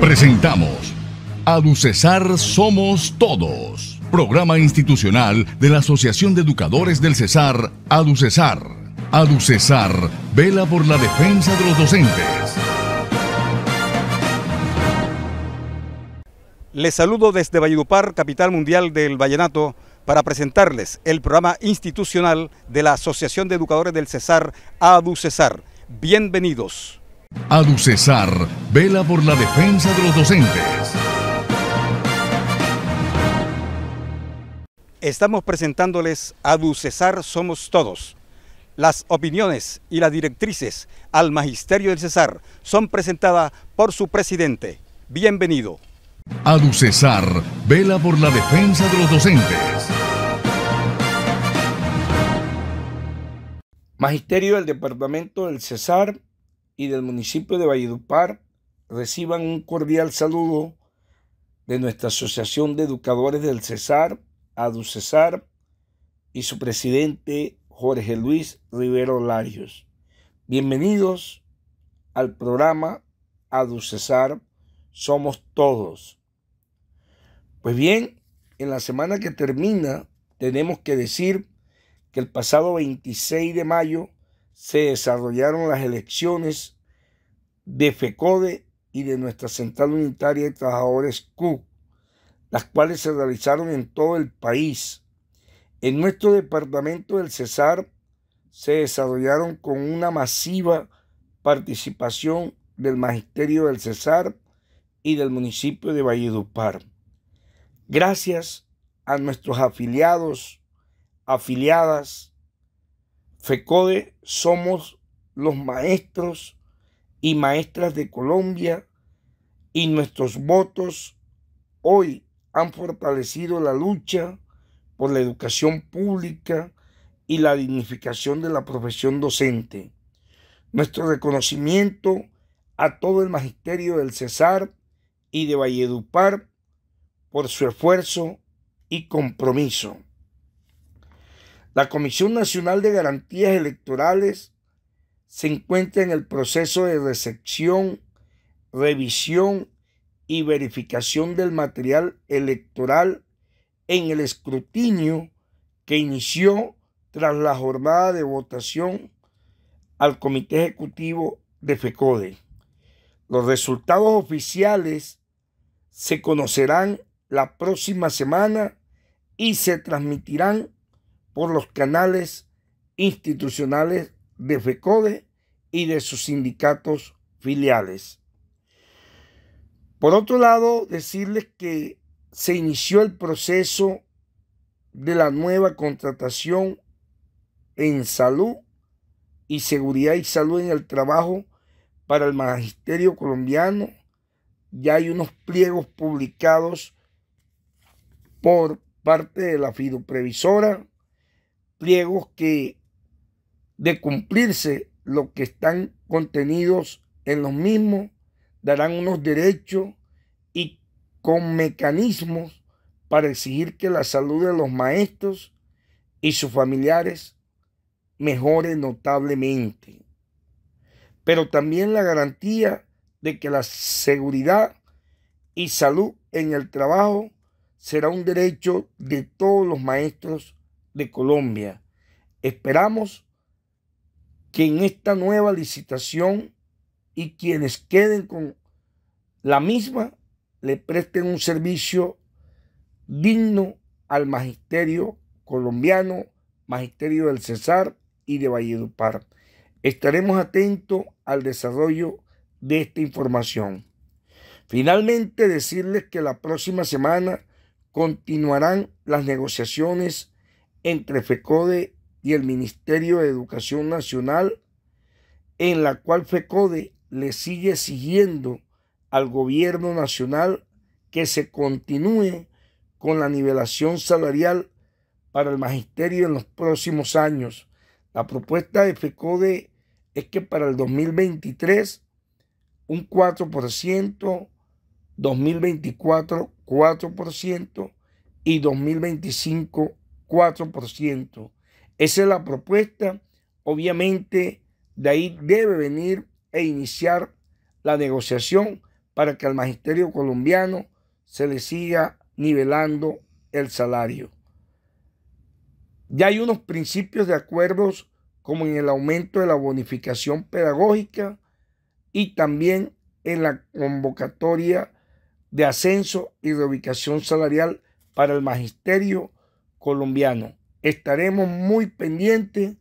Presentamos Aducesar Somos Todos, programa institucional de la Asociación de Educadores del Cesar, Aducesar. Aducesar vela por la defensa de los docentes. Les saludo desde Valledupar, capital mundial del Vallenato, para presentarles el programa institucional de la Asociación de Educadores del Cesar, Aducesar. Bienvenidos. Aducesar vela por la defensa de los docentes. Estamos presentándoles Aducesar Somos Todos. Las opiniones y las directrices al Magisterio del Cesar son presentadas por su presidente. Bienvenido. Aducesar vela por la defensa de los docentes. Magisterio del Departamento del Cesar y del municipio de Valledupar reciban un cordial saludo de nuestra Asociación de Educadores del Cesar, ADUCESAR, y su presidente Jorge Luis Rivero Larios. Bienvenidos al programa ADUCESAR Somos Todos. Pues bien, en la semana que termina tenemos que decir que el pasado 26 de mayo se desarrollaron las elecciones de FECODE y de nuestra Central Unitaria de Trabajadores Q, las cuales se realizaron en todo el país. En nuestro departamento del Cesar se desarrollaron con una masiva participación del Magisterio del Cesar y del municipio de Valledupar. Gracias a nuestros afiliados, afiliadas, FECODE somos los maestros y maestras de Colombia y nuestros votos hoy han fortalecido la lucha por la educación pública y la dignificación de la profesión docente. Nuestro reconocimiento a todo el magisterio del Cesar y de Valledupar por su esfuerzo y compromiso. La Comisión Nacional de Garantías Electorales se encuentra en el proceso de recepción, revisión y verificación del material electoral en el escrutinio que inició tras la jornada de votación al Comité Ejecutivo de FECODE. Los resultados oficiales se conocerán la próxima semana y se transmitirán por los canales institucionales de FECODE y de sus sindicatos filiales. Por otro lado, decirles que se inició el proceso de la nueva contratación en salud y seguridad y salud en el trabajo para el magisterio colombiano. Ya hay unos pliegos publicados por parte de la fiduprevisora pliegos que de cumplirse lo que están contenidos en los mismos darán unos derechos y con mecanismos para exigir que la salud de los maestros y sus familiares mejore notablemente. Pero también la garantía de que la seguridad y salud en el trabajo será un derecho de todos los maestros de Colombia. Esperamos que en esta nueva licitación y quienes queden con la misma le presten un servicio digno al magisterio colombiano, magisterio del Cesar y de Valledupar. Estaremos atentos al desarrollo de esta información. Finalmente, decirles que la próxima semana continuarán las negociaciones entre FECODE y el Ministerio de Educación Nacional, en la cual FECODE le sigue exigiendo al gobierno nacional que se continúe con la nivelación salarial para el magisterio en los próximos años. La propuesta de FECODE es que para el 2023 un 4%, 2024 4% y 2025 4%. Esa es la propuesta. Obviamente, de ahí debe venir e iniciar la negociación para que al magisterio colombiano se le siga nivelando el salario. Ya hay unos principios de acuerdos como en el aumento de la bonificación pedagógica y también en la convocatoria de ascenso y reubicación salarial para el magisterio colombiano. Estaremos muy pendientes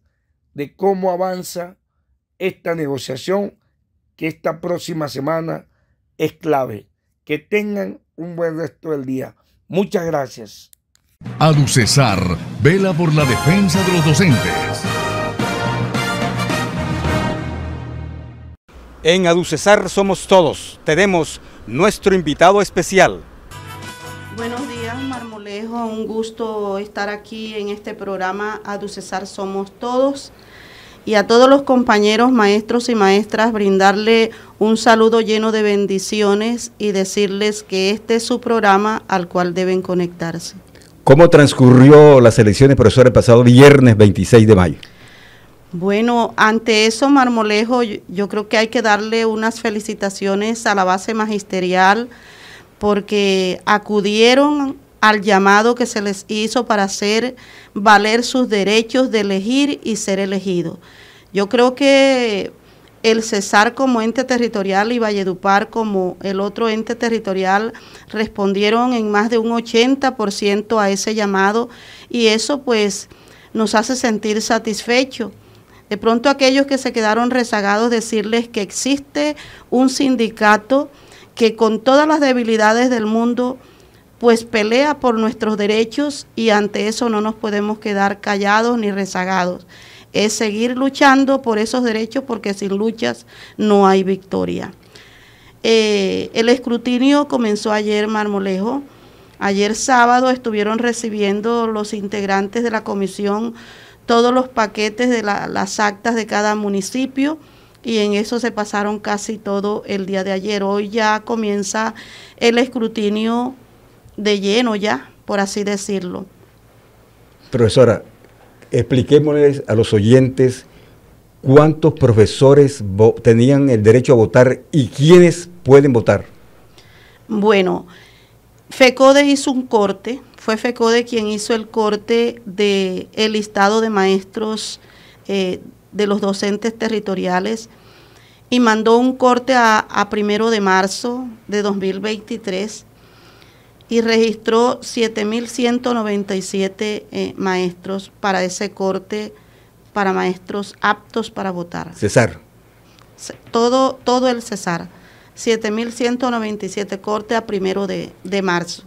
de cómo avanza esta negociación que esta próxima semana es clave. Que tengan un buen resto del día. Muchas gracias. Aducesar vela por la defensa de los docentes. En Aducesar somos todos. Tenemos nuestro invitado especial. Buenos días, Marmolejo. Un gusto estar aquí en este programa Aducesar somos todos. Y a todos los compañeros, maestros y maestras, brindarle un saludo lleno de bendiciones y decirles que este es su programa al cual deben conectarse. ¿Cómo transcurrió las elecciones, profesor, el pasado viernes 26 de mayo? Bueno, ante eso, Marmolejo, yo, creo que hay que darle unas felicitaciones a la base magisterial porque acudieron al llamado que se les hizo para hacer valer sus derechos de elegir y ser elegido. Yo creo que el Cesar como ente territorial y Valledupar como el otro ente territorial respondieron en más de un 80% a ese llamado y eso pues nos hace sentir satisfechos de pronto aquellos que se quedaron rezagados, decirles que existe un sindicato que con todas las debilidades del mundo, pues pelea por nuestros derechos y ante eso no nos podemos quedar callados ni rezagados. Es seguir luchando por esos derechos porque sin luchas no hay victoria. Eh, el escrutinio comenzó ayer, Marmolejo. Ayer sábado estuvieron recibiendo los integrantes de la comisión todos los paquetes de las actas de cada municipio y en eso se pasaron casi todo el día de ayer. Hoy ya comienza el escrutinio de lleno ya, por así decirlo. Profesora, expliquémosles a los oyentes cuántos profesores tenían el derecho a votar y quiénes pueden votar. Bueno, FECODE hizo un corte fue FECODE quien hizo el corte del el listado de maestros eh, de los docentes territoriales y mandó un corte a, primero de marzo de 2023 y registró 7.197 eh, maestros para ese corte para maestros aptos para votar. Cesar. Todo, todo el Cesar. 7.197 corte a primero de marzo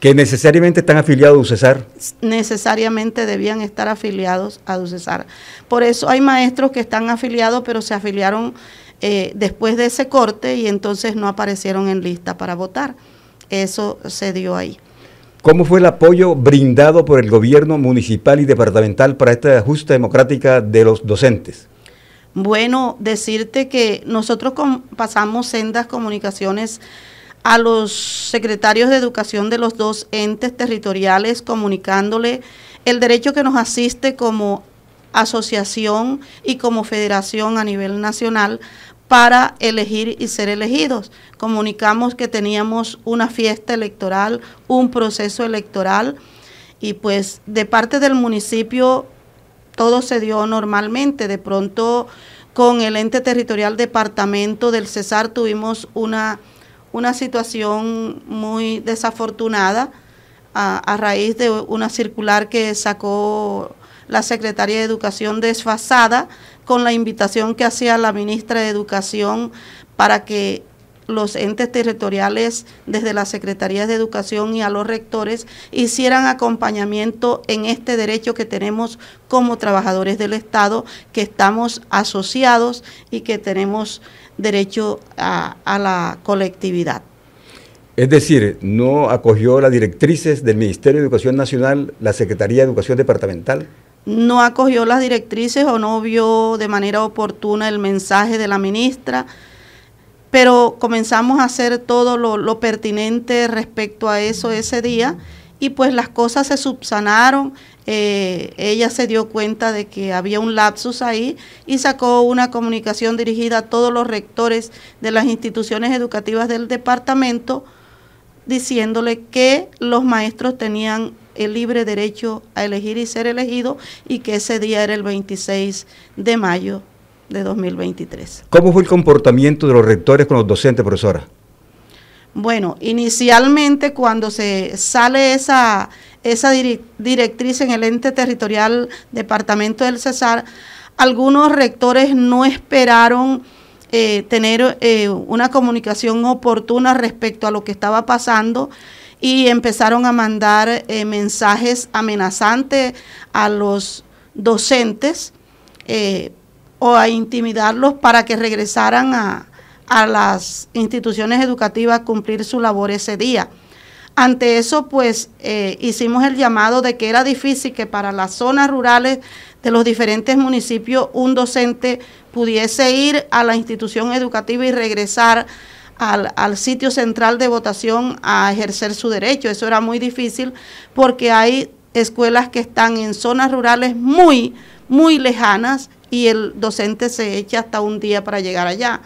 que necesariamente están afiliados a UCESAR. Necesariamente debían estar afiliados a UCESAR. Por eso hay maestros que están afiliados, pero se afiliaron eh, después de ese corte y entonces no aparecieron en lista para votar. Eso se dio ahí. ¿Cómo fue el apoyo brindado por el gobierno municipal y departamental para esta justa democrática de los docentes? Bueno, decirte que nosotros pasamos sendas comunicaciones a los secretarios de educación de los dos entes territoriales comunicándole el derecho que nos asiste como asociación y como federación a nivel nacional para elegir y ser elegidos. Comunicamos que teníamos una fiesta electoral, un proceso electoral y pues de parte del municipio todo se dio normalmente. De pronto con el ente territorial departamento del Cesar tuvimos una una situación muy desafortunada a, raíz de una circular que sacó la Secretaría de Educación desfasada con la invitación que hacía la ministra de Educación para que los entes territoriales desde las secretarías de educación y a los rectores hicieran acompañamiento en este derecho que tenemos como trabajadores del Estado, que estamos asociados y que tenemos derecho a, la colectividad. Es decir, no acogió las directrices del Ministerio de Educación Nacional, la Secretaría de Educación Departamental. No acogió las directrices o no vio de manera oportuna el mensaje de la ministra, pero comenzamos a hacer todo lo, lo pertinente respecto a eso ese día y pues las cosas se subsanaron. Eh, ella se dio cuenta de que había un lapsus ahí y sacó una comunicación dirigida a todos los rectores de las instituciones educativas del departamento diciéndole que los maestros tenían el libre derecho a elegir y ser elegidos y que ese día era el 26 de mayo de 2023. ¿Cómo fue el comportamiento de los rectores con los docentes, profesora? Bueno, inicialmente cuando se sale esa, esa directriz en el ente territorial departamento del Cesar, algunos rectores no esperaron eh, tener eh, una comunicación oportuna respecto a lo que estaba pasando y empezaron a mandar eh, mensajes amenazantes a los docentes o a intimidarlos para que regresaran a, a las instituciones educativas a cumplir su labor ese día. Ante eso, pues eh, hicimos el llamado de que era difícil que para las zonas rurales de los diferentes municipios un docente pudiese ir a la institución educativa y regresar al, al, sitio central de votación a ejercer su derecho. Eso era muy difícil porque hay escuelas que están en zonas rurales muy, muy lejanas y el docente se echa hasta un día para llegar allá.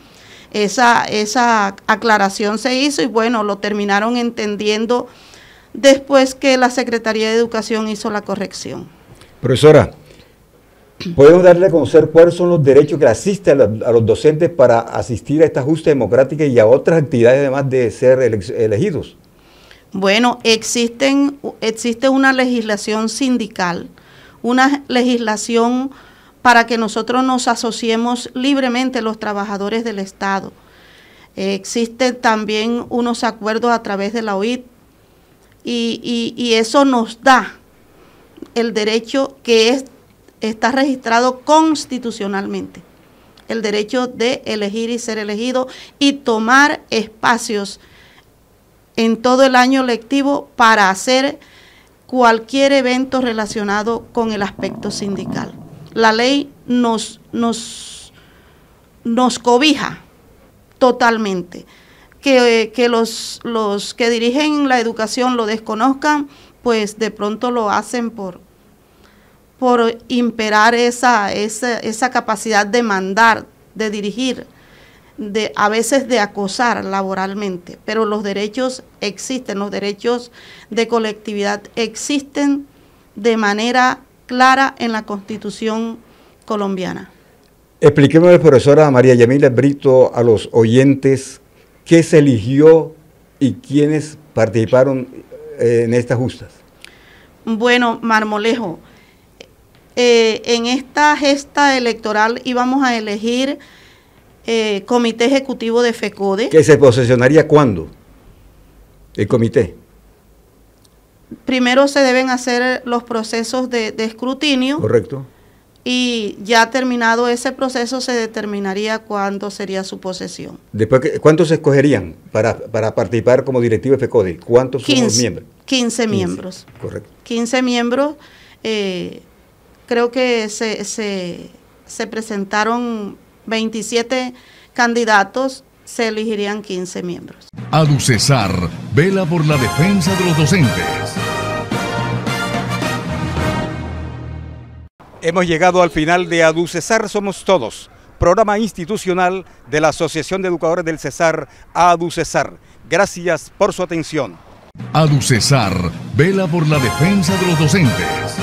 Esa, esa aclaración se hizo y bueno, lo terminaron entendiendo después que la Secretaría de Educación hizo la corrección. Profesora, ¿podemos darle a conocer cuáles son los derechos que asisten a, los docentes para asistir a esta justa democrática y a otras actividades además de ser elegidos? Bueno, existen, existe una legislación sindical, una legislación para que nosotros nos asociemos libremente los trabajadores del Estado. existen también unos acuerdos a través de la OIT y, eso nos da el derecho que es, está registrado constitucionalmente, el derecho de elegir y ser elegido y tomar espacios en todo el año lectivo para hacer cualquier evento relacionado con el aspecto sindical la ley nos, nos, nos cobija totalmente. Que, los, los que dirigen la educación lo desconozcan, pues de pronto lo hacen por, por imperar esa, esa, esa capacidad de mandar, de dirigir, de, a veces de acosar laboralmente, pero los derechos existen, los derechos de colectividad existen de manera clara en la Constitución colombiana. Expliquémosle, profesora María Yamila Brito, a los oyentes qué se eligió y quiénes participaron eh, en estas justas. Bueno, Marmolejo, eh, en esta gesta electoral íbamos a elegir eh, comité ejecutivo de FECODE. ¿Que se posesionaría cuándo? El comité primero se deben hacer los procesos de, escrutinio. Correcto. Y ya terminado ese proceso se determinaría cuándo sería su posesión. Después, ¿Cuántos se escogerían para, participar como directivo de FECODE? ¿Cuántos son los miembros? 15 miembros. Correcto. 15 miembros. Eh, creo que se, se, se presentaron 27 candidatos se elegirían 15 miembros. Aducesar vela por la defensa de los docentes. Hemos llegado al final de Aducesar Somos Todos, programa institucional de la Asociación de Educadores del Cesar, Aducesar. Gracias por su atención. Aducesar vela por la defensa de los docentes.